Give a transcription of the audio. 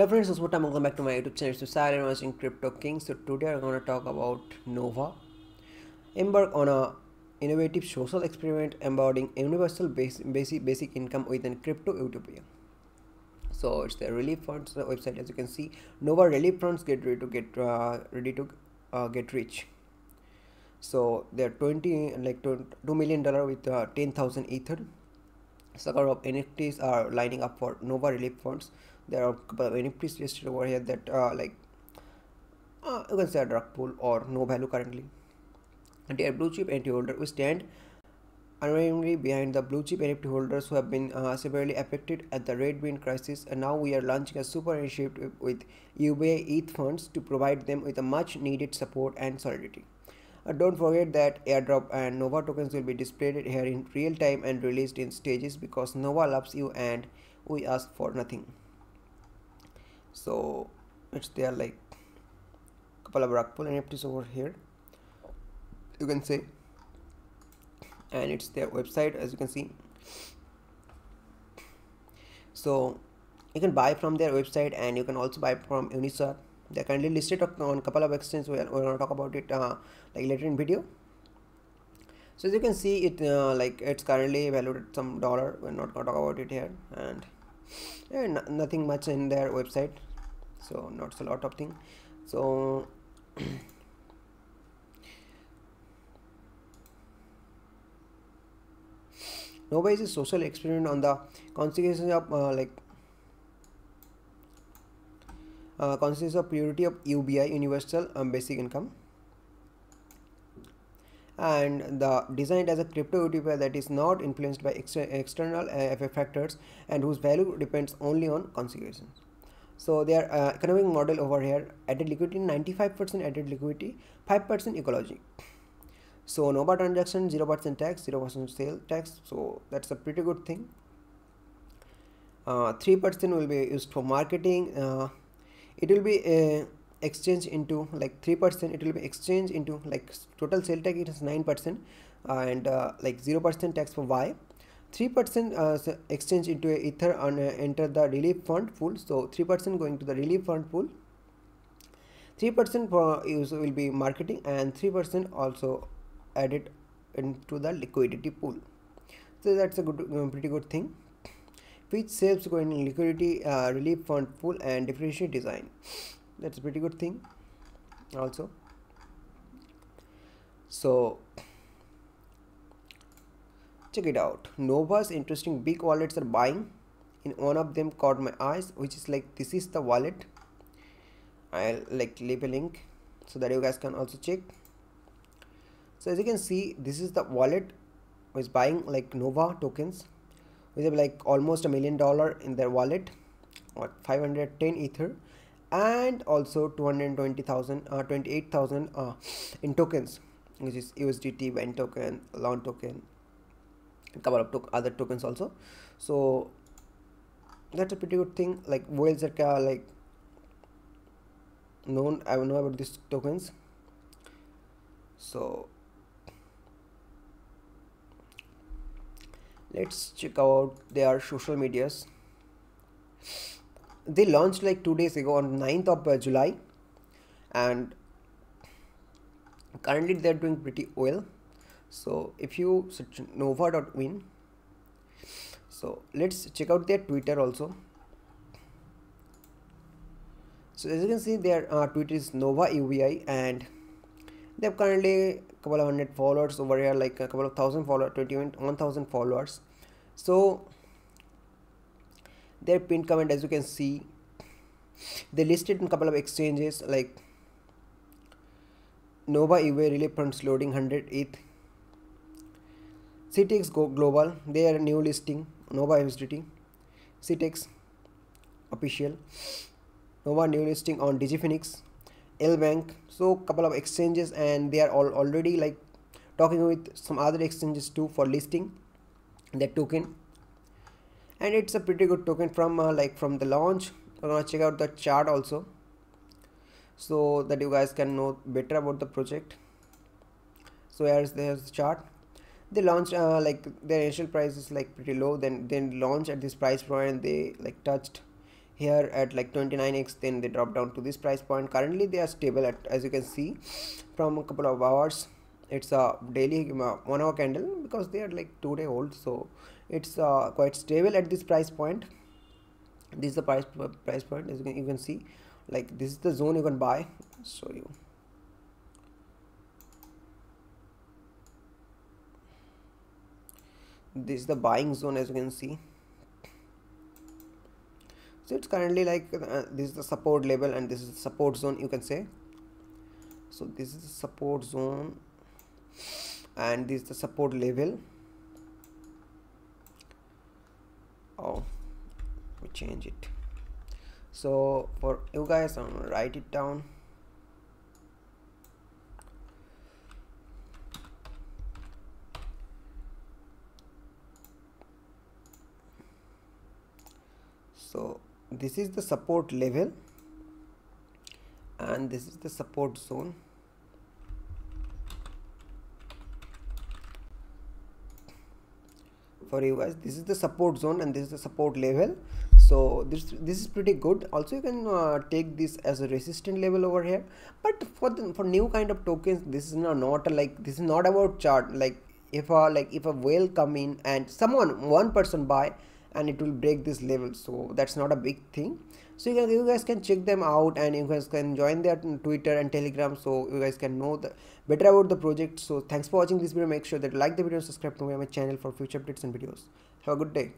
Hello friends, is Mutam. Welcome back to my YouTube channel. It's Silent watching Crypto King. So today I'm going to talk about Nova. Embark on a innovative social experiment embodying universal basic, basic, basic income within crypto utopia. So it's the relief funds website as you can see. Nova relief funds get ready to get uh, ready to uh, get rich. So they're 20 like 2 million dollar with uh, 10,000 ether. Sucker of NFTs are lining up for Nova relief funds. There are a couple of NFTs listed over here that uh, like uh, you can say a rug pull or no value currently. And dear blue chip NFT holder we stand unwaveringly behind the blue chip NFT holders who have been uh, severely affected at the red bean crisis. And now we are launching a super initiative with UBI ETH funds to provide them with a much needed support and solidarity. Uh, don't forget that airdrop and Nova tokens will be displayed here in real time and released in stages because Nova loves you and we ask for nothing. So it's there like couple of rug pull nfts over here. You can see and it's their website as you can see. So you can buy from their website and you can also buy from uniswap they're currently listed on a couple of exchanges we're, we're going to talk about it uh, like later in video. So as you can see it uh, like it's currently valued at some dollar. We're not going to talk about it here. And and nothing much in their website. So not a lot of thing. So Nova is a social experiment on the consequences of uh, like uh, consequences of priority of UBI universal um, basic income and the designed as a crypto utopia that is not influenced by exter external uh, factors and whose value depends only on consequences. So their uh, economic model over here added liquidity 95% added liquidity 5% ecology. So Nova transaction 0% tax 0% sale tax so that's a pretty good thing. 3% uh, will be used for marketing. Uh, it will be uh, exchange into like 3% it will be exchange into like total sale tax it is 9% and uh, like 0% tax for y. 3% uh, exchange into ether and uh, enter the relief fund pool. So 3% going to the relief fund pool. 3% for use will be marketing and 3% also added into the liquidity pool. So that's a good uh, pretty good thing which saves going in liquidity uh, relief fund pool and differentiate design. That's a pretty good thing also. So check it out. Nova's interesting big wallets are buying. In one of them caught my eyes which is like this is the wallet. I'll like leave a link so that you guys can also check. So as you can see this is the wallet was buying like nova tokens with like almost a million dollar in their wallet or 510 ether and also 220,000 uh, 28,000 uh, in tokens which is USDT, WEN token, LON token, a couple of to other tokens also. So that's a pretty good thing. Like whales are like known, I know about these tokens. So let's check out their social medias. They launched like two days ago on 9th of uh, July and currently they're doing pretty well. So if you search nova.win so let's check out their twitter also. So as you can see their uh, twitter is nova ubi and they have currently a couple of hundred followers over here like a couple of thousand followers 21,000 followers. So their pinned comment as you can see they listed in a couple of exchanges like Nova UBI relief funds loading 100 ETH CTX Go Global their new listing Nova USDT CTX official Nova new listing on DigiFinex LBank so couple of exchanges and they are all already like talking with some other exchanges too for listing that token. And it's a pretty good token from uh, like from the launch. We're gonna check out the chart also so that you guys can know better about the project. So here's there's the chart. They launched uh, like their initial price is like pretty low. Then then launch at this price point and they like touched here at like 29x then they drop down to this price point. Currently they are stable at as you can see from a couple of hours. It's a daily uh, one hour candle because they are like two day old so it's uh, quite stable at this price point. This is the price price point as you can, you can see. Like this is the zone you can buy. Show you this is the buying zone as you can see so it's currently like uh, this is the support level and this is the support zone you can say. So this is the support zone and this is the support level oh we change it. So for you guys i'm gonna write it down. So this is the support level and this is the support zone. For you guys this is the support zone and this is the support level. So this this is pretty good. Also you can uh, take this as a resistant level over here. But for the, for new kind of tokens this is not, not like this is not about chart. Like if a like if a whale come in and someone one person buy and it will break this level. So that's not a big thing. So you, can, you guys can check them out and you guys can join their twitter and telegram so you guys can know the better about the project. So thanks for watching this video. Make sure that you like the video and subscribe to my channel for future updates and videos. Have a good day